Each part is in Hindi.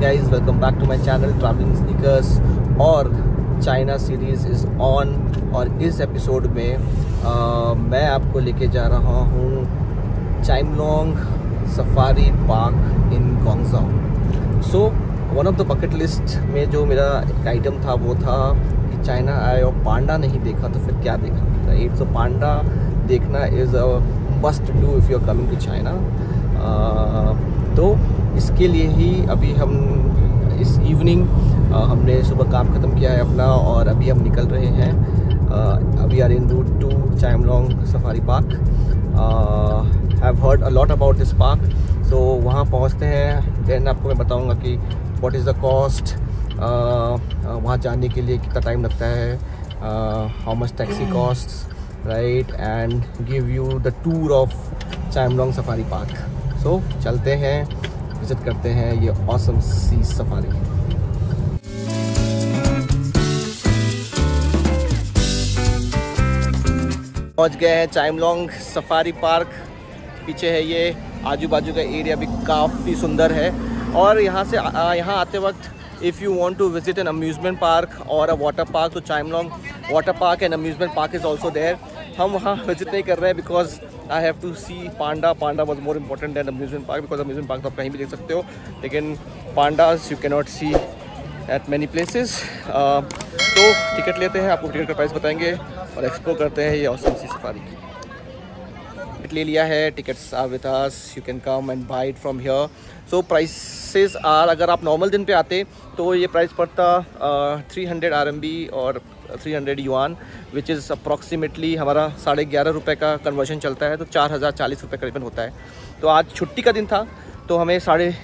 guys welcome back to my channel traveling sneakers. और चाइना सीरीज़ इज़ ऑन और इस एपिसोड में आ, मैं आपको लेके जा रहा हूँ Chimelong safari park in Guangzhou so one of the bucket list में जो मेरा एक आइटम था वो था कि चाइना आए और पांडा नहीं देखा तो फिर क्या देखा? राइट सो पांडा देखना is a must do if you are coming to China इसके लिए ही अभी हम इस इवनिंग हमने सुबह काम ख़त्म किया है अपना और अभी हम निकल रहे हैं अभी are in route to Chimelong safari park have heard a lot about this park so वहाँ पहुँचते हैं देन आपको मैं बताऊँगा कि व्हाट इज़ द कॉस्ट वहाँ जाने के लिए कितना टाइम लगता है how much taxi cost right and give you the tour of Chimelong safari park so चलते हैं। विज़िट करते हैं ये ऑसम सी सफारी पहुँच गए हैं चाइमलोंग सफारी पार्क पीछे है ये आजू बाजू का एरिया भी काफ़ी सुंदर है। और यहाँ से यहाँ आते वक्त if you want to visit an amusement park और अ वाटर पार्क तो Chimelong water park and amusement park is also there हम वहाँ विज़िट नहीं कर रहे हैं because I have to see panda panda was more important than amusement park because amusement park तो आप कहीं भी देख सकते हो, लेकिन pandas you cannot see at many places तो टिकट लेते हैं, आपको टिकट का प्राइस बताएँगे और एक्सप्लोर करते हैं ये ऑसम सी सफारी की। टिकट ले लिया है tickets are with us you can come and buy it from here so prices are अगर आप नॉर्मल दिन पे आते तो ये प्राइस पड़ता थ्री हंड्रेड आर और three hundred yuan which is approximately हमारा साढ़े ग्यारह रुपये का कन्वर्जन चलता है तो चार हज़ार चालीस रुपये करीबन होता है। तो आज छुट्टी का दिन था तो हमें साढ़े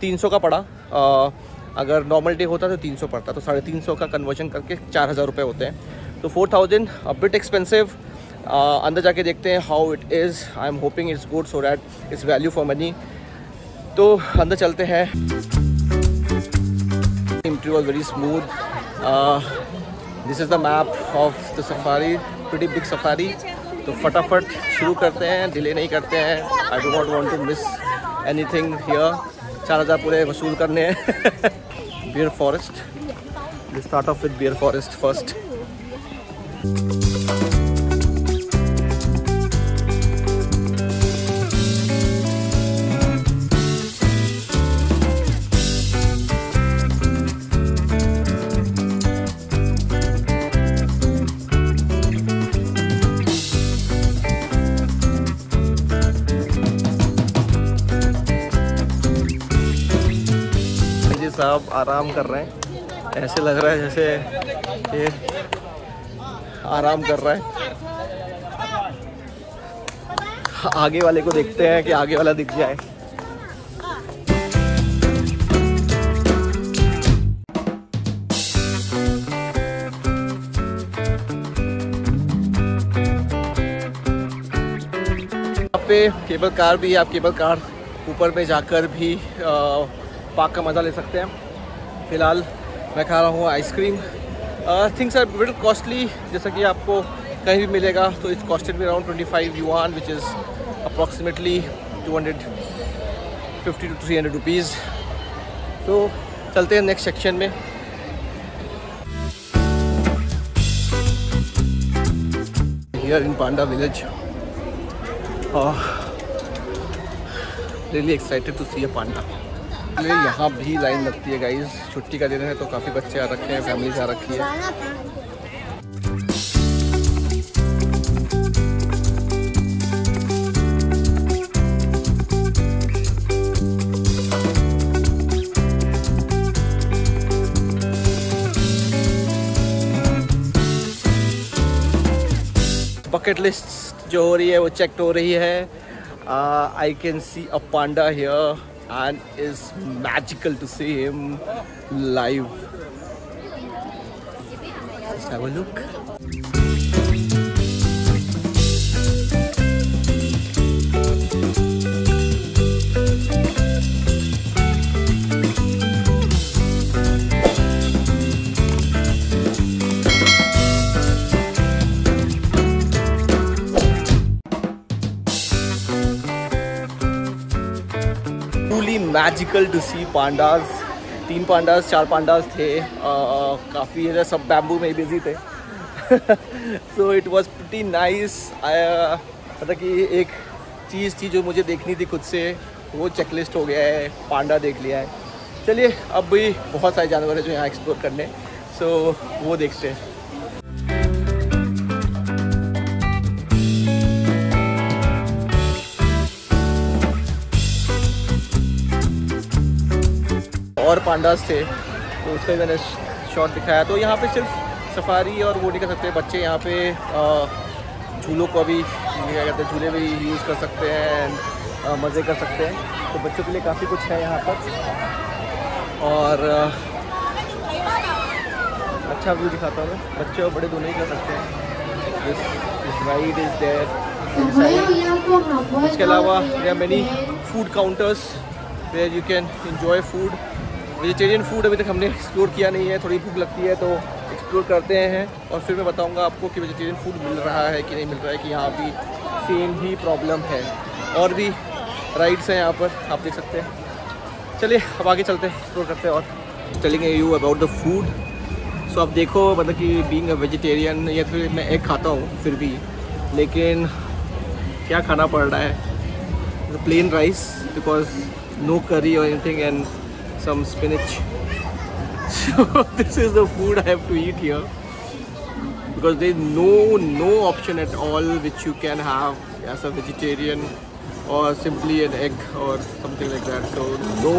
तीन सौ का पड़ा। आ, अगर नॉर्मल डे होता तो तीन सौ पड़ता तो साढ़े तीन सौ का कन्वर्जन करके चार हज़ार रुपये होते हैं। तो फोर थाउज़ेंड बिट एक्सपेंसिव अंदर जाके देखते हैं how it is I am hoping it's good so that it's value for money तो अंदर चलते हैं। Was very smooth this is the map of the safari pretty big safari तो फटाफट शुरू करते हैं डिले नहीं करते हैं। I do not want to miss anything here चार हज़ार पूरे वसूल करने हैं। Bear forest start off with bear forest first साहब आराम कर रहे हैं। ऐसे लग रहा है जैसे ये आराम कर रहा है। आगे वाले को देखते हैं कि आगे वाला दिख जाए। पे केबल कार भी है आप केबल कार ऊपर में जाकर भी आ, पार्क का मज़ा ले सकते हैं। फ़िलहाल मैं खा रहा हूँ ice cream. Things are bit costly जैसा कि आपको कहीं भी मिलेगा तो इट्स कॉस्टेड भी around twenty five yuan which is approximately two hundred fifty to three hundred rupees तो चलते हैं नेक्स्ट सेक्शन में। Here in panda village really excited to see a panda लिए यहाँ भी लाइन लगती है गाइज़ छुट्टी का दिन है तो काफ़ी बच्चे आ रखे हैं फैमिलीज़ आ रखी है। बकेट लिस्ट जो हो रही है, वो चेक हो रही है। I can see a panda here and it's magical to see him live. Let's have a look. Magical to C pandas. तीन पांडास चार पांडास थे काफ़ी सब बैम्बू में बिज़ी थे। So it was pretty nice मतलब कि एक चीज़ थी जो मुझे देखनी थी खुद से वो चेकलिस्ट हो गया है पांडा देख लिया है। चलिए अब भी बहुत सारे जानवर हैं जो यहाँ एक्सप्लोर करने। सो so, वो देखते हैं। और पांडास थे तो उसका मैंने शॉट दिखाया। तो यहाँ पे सिर्फ़ सफारी और वो नहीं कर सकते बच्चे यहाँ पे झूलों को भी क्या कहते हैं झूले भी यूज़ कर सकते हैं मज़े कर सकते हैं। तो बच्चों के लिए काफ़ी कुछ है यहाँ पर। और अच्छा व्यू दिखाता हूँ मैं। बच्चे और बड़े दोनों ही कर सकते हैं। दिस राइड इज़ देयर इसके अलावा there many food counters where you can enjoy food vegetarian food अभी तक हमने एक्सप्लोर किया नहीं है, थोड़ी भूख लगती है तो एक्सप्लोर करते हैं और फिर मैं बताऊँगा आपको कि वेजिटेरियन फ़ूड मिल रहा है कि नहीं मिल रहा है, कि यहाँ भी सेम ही प्रॉब्लम है। और भी राइड्स हैं यहाँ पर, आप देख सकते हैं। चलिए, अब आगे चलते हैं एक्सप्लोर करते हैं और चलेंगे you about the food so आप देखो मतलब कि बींग वेजिटेरियन या फिर मैं एग खाता हूँ, फिर भी। लेकिन क्या खाना पड़ रहा है? Plain rice because no curry और anything and some spinach. So this is the food I have to eat here. Because there's no no option at all which you can have as a vegetarian or simply an egg or something like that. So no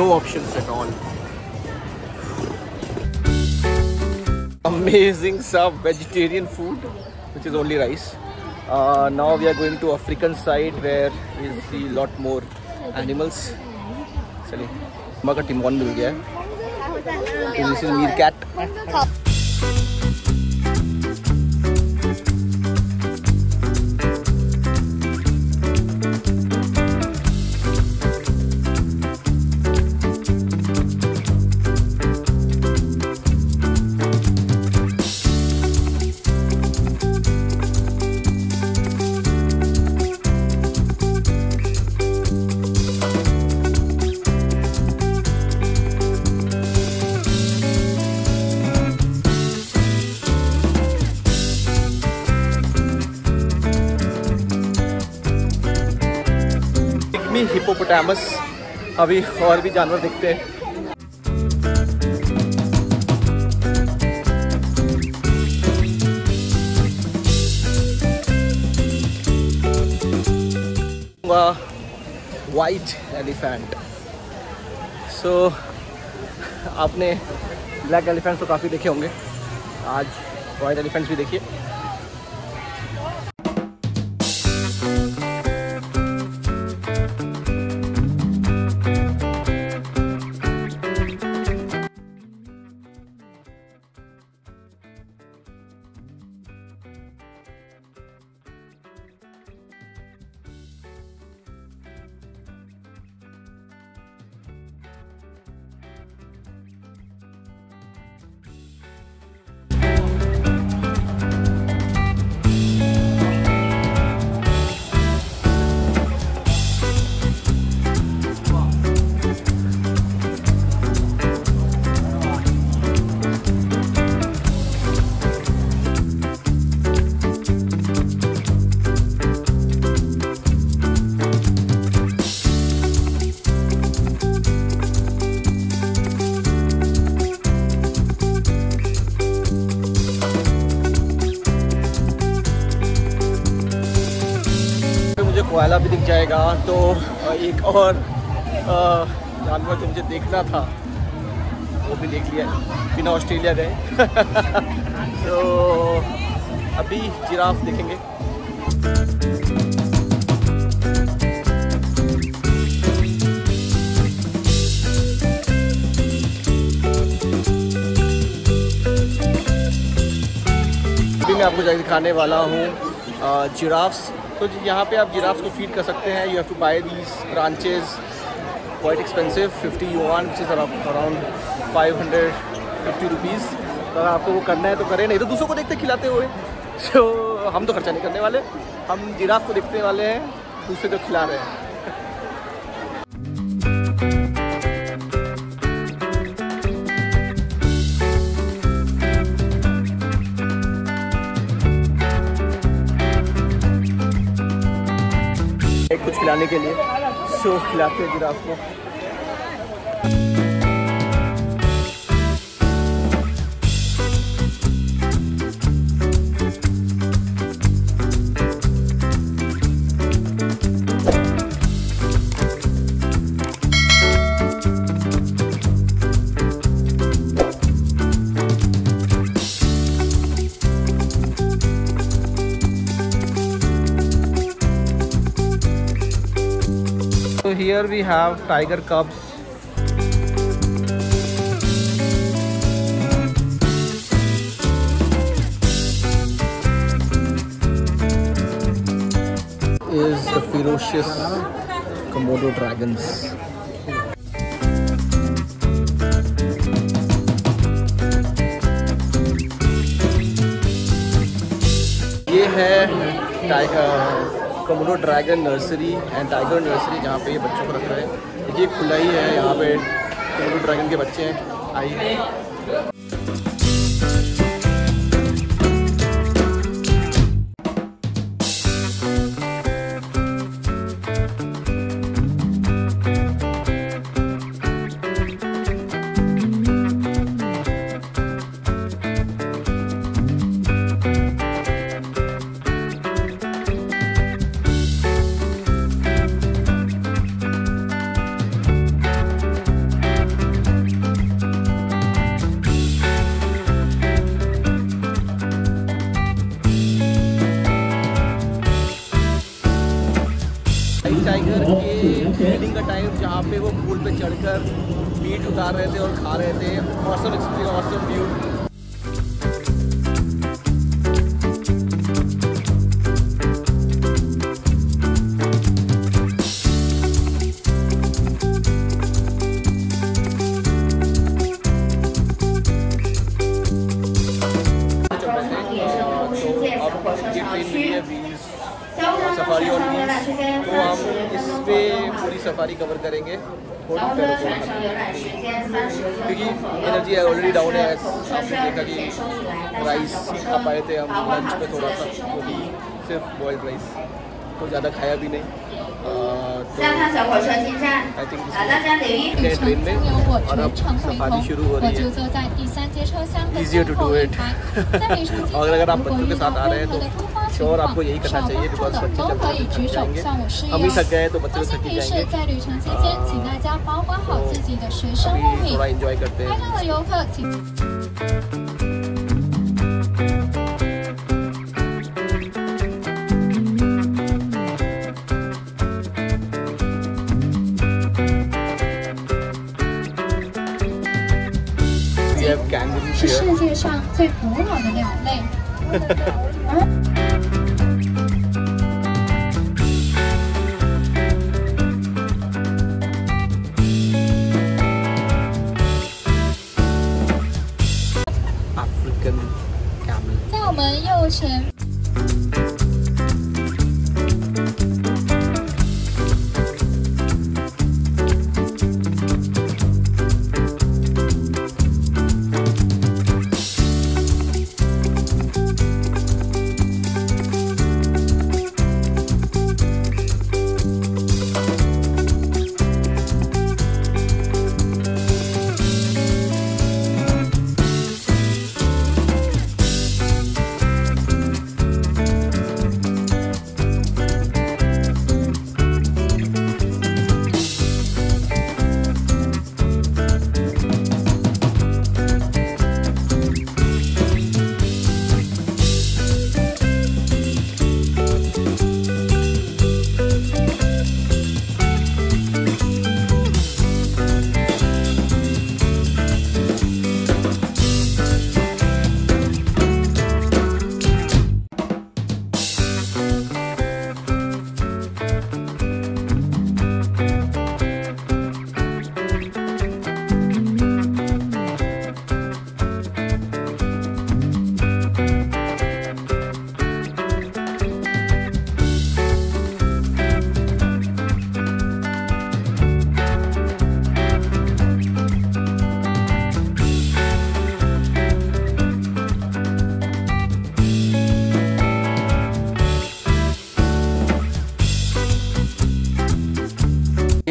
no options at all. Amazing sub vegetarian food which is only rice. Uh, now we are going to African side where we see a lot more animals. Sorry. का टिमोन मिल गया है? दिस इज़ मीर हिपोपोटामस अभी और भी जानवर दिखते हैं। वाइट एलिफेंट सो आपने ब्लैक एलिफेंट तो काफ़ी देखे होंगे। आज वाइट एलिफेंट्स भी देखिए। जाएगा तो एक और जानवर जो मुझे देखना था। वो भी देख लिया, बिना ऑस्ट्रेलिया गए। तो अभी जिराफ देखेंगे। मैं आपको दिखाने वाला हूँ जिराफ्स। तो यहाँ पे आप जिराफ को फ़ीड कर सकते हैं. You have to buy these branches quite expensive 50 yuan which is around 550 rupees तो अगर आपको वो करना है तो करें नहीं तो दूसरों को देखते खिलाते हुए. सो so, हम तो खर्चा नहीं करने वाले. हम जिराफ को देखने वाले हैं दूसरे को खिला रहे हैं. खिलाने के लिए। सो खिलाते हैं जिराफ को। We have tiger cubs. Is the ferocious Komodo dragons. ये है tiger Komodo dragon nursery and tiger nursery जहाँ पे ये बच्चों को रख रहे हैं। ये खुला ही है, यहाँ पे कमोडो ड्रैगन के बच्चे हैं। आइए। कवर करेंगे? क्योंकि एनर्जी है ऑलरेडी डाउन है आपने देखा कि राइस ही खा पाए थे हम लंच पे थोड़ा सा क्योंकि सिर्फ़ बॉयल्ड राइस तो ज़्यादा खाया भी नहीं। ट्रेन तो में और अब सफारी शुरू हो रही है। इजियर टू डू इट और अगर आप बच्चों के साथ आ रहे हैं तो 需要帮助的都可以举手，向我示意。温馨提示：在旅程期间，请大家保管好自己的随身物品，拍照的游客请。是世界上最古老的鸟类。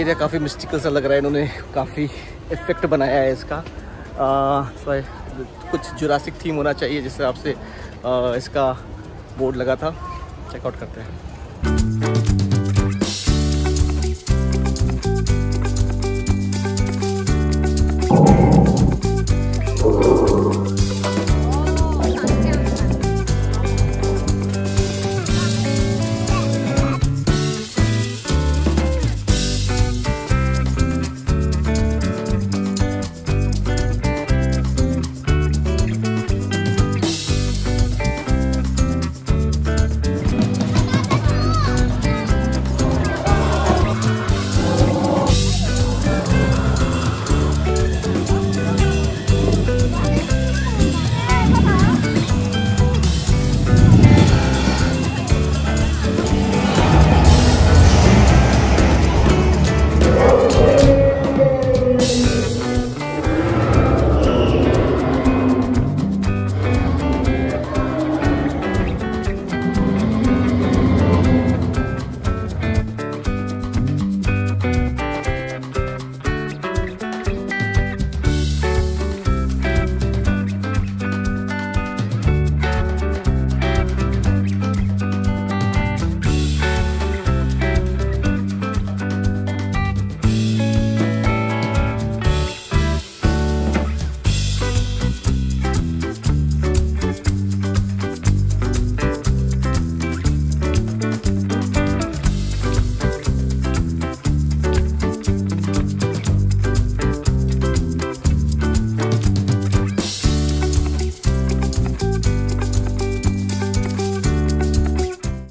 एरिया काफ़ी मिस्टिकल सा लग रहा है इन्होंने काफ़ी इफ़ेक्ट बनाया है इसका। आ, कुछ जुरासिक थीम होना चाहिए जिस हिसाब से इसका बोर्ड लगा था। चेकआउट करते हैं।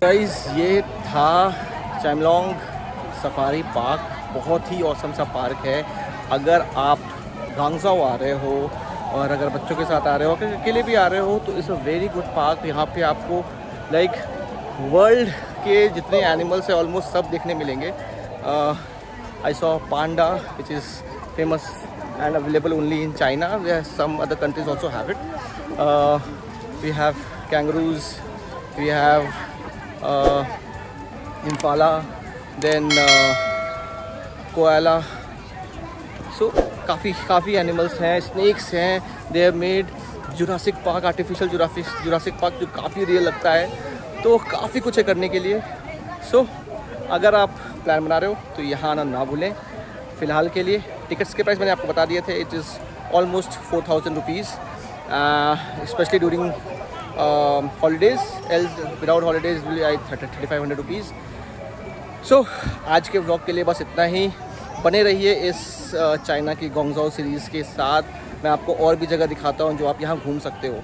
गाइस ये था चैमलोंग सफारी पार्क बहुत ही औसम सा पार्क है. अगर आप गांगजाओ आ रहे हो और अगर बच्चों के साथ आ रहे हो, अगर अकेले भी आ रहे हो तो it's a very good park यहाँ पे आपको लाइक वर्ल्ड के जितने एनिमल्स हैं ऑलमोस्ट सब देखने मिलेंगे. I saw panda which is famous and available only in China some other countries also have it we have kangaroos we have uh, impala then uh, koala. So काफ़ी काफ़ी एनिमल्स हैं स्नैक्स हैं. They have made Jurassic park artificial Jurassic Jurassic park जो काफ़ी रियल लगता है. तो काफ़ी कुछ है करने के लिए. सो so, अगर आप प्लान बना रहे हो तो यहाँ आना ना भूलें. फ़िलहाल के लिए टिकट्स के प्राइस मैंने आपको बता दिए थे. It is almost four thousand rupees specially during holidays else without holidays I thirty five hundred rupees so आज के ब्लॉग के लिए बस इतना ही। बने रहिए इस चाइना की गोंगजाओ सीरीज़ के साथ। मैं आपको और भी जगह दिखाता हूँ जो आप यहाँ घूम सकते हो।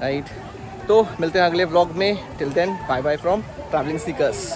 राइट तो मिलते हैं अगले ब्लॉग में। Till then bye bye from travelling seekers